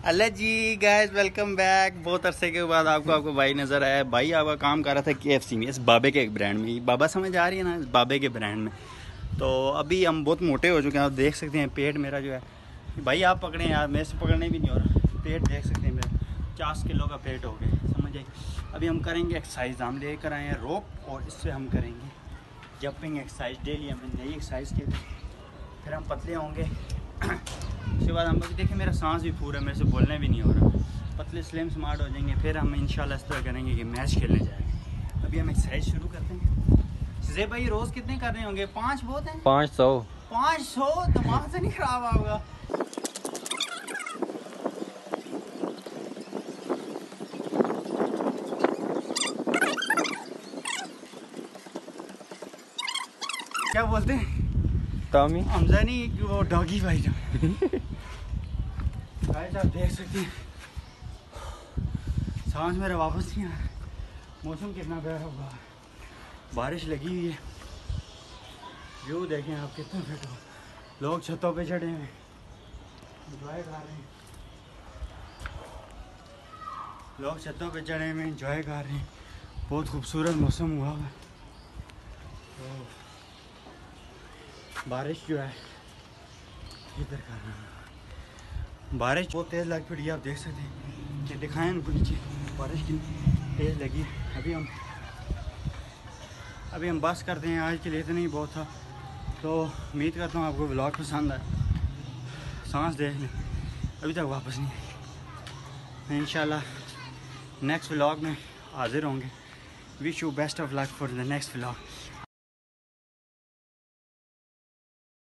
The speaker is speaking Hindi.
अल्लाह जी गाइस वेलकम बैक बहुत अरसे के बाद आपको आपको भाई नज़र आया। भाई आपका काम कर रहा था के एफ़ सी में, इस बाबे के एक ब्रांड में। बाबा समझ आ रही है ना, इस बाबे के ब्रांड में। तो अभी हम बहुत मोटे हो चुके हैं, आप देख सकते हैं, पेट मेरा जो है। भाई आप पकड़े यार, मेरे से पकड़ने भी नहीं हो रहा। पेट देख सकते हैं मेरा। पचास किलो का पेट हो गया, समझ आई अभी हम करेंगे एक्सरसाइज हम लेकर आए हैं रोप और इससे हम करेंगे जंपिंग एक्सरसाइज डेली हमें नई एक्सरसाइज के फिर हम पतले होंगे। उसके बाद हम अभी देखें मेरा सांस भी फूल है मेरे से बोलने भी नहीं हो रहा। पतले स्लिम स्मार्ट हो जाएँगे फिर हम इंशाल्लाह इस तरह करेंगे कि मैच खेलने जाएँगे। अभी हम एक्सरसाइज शुरू करते हैं। जे भाई रोज़ कितने कर रहे होंगे? पाँच बहुत हैं? पाँच सौ। पाँच सौ? दिमाग से नहीं खराब होगा क्या बोलते हैं? टॉमी हमजा नहीं कि वो डॉगी भाई जो। गाइस आप देख सकते हैं। सांस मेरा वापस नहीं आ रहा मौसम कितना प्यारा हुआ बारिश लगी हुई है। व्यू देखें आप कितने फिट हो। लोग छतों पे चढ़े हैं इंजॉय कर रहे हैं। लोग छतों पे चढ़े हुए इंजॉय कर रहे हैं। बहुत खूबसूरत मौसम हुआ हुआ है तो बारिश जो है, इधर रहा बारिश बहुत तेज़ लग पड़ी आप देख सकते हैं। कि दिखाएँ उनको नीचे। बारिश कितनी तेज़ लगी अभी हम अभी हम बस करते हैं, आज के लिए इतना ही बहुत था। तो उम्मीद करता हूँ आपको ब्लॉग पसंद आए। सांस देख लें अभी तक वापस नहीं आए इंशाल्लाह नेक्स्ट व्लॉग में हाजिर होंगे। Wish you best of luck for the next vlog